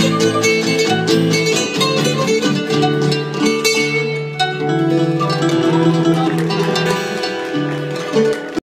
Música